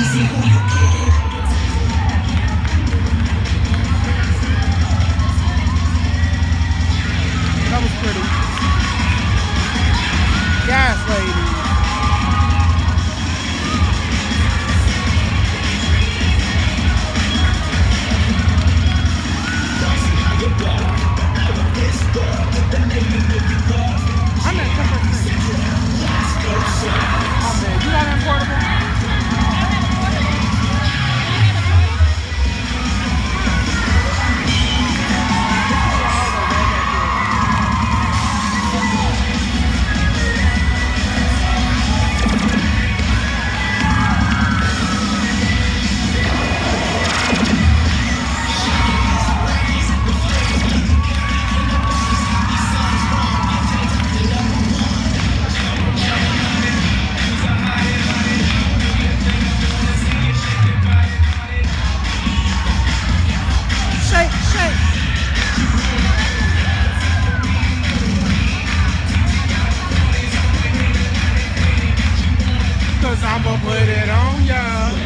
y seguro cause I'ma put it on ya.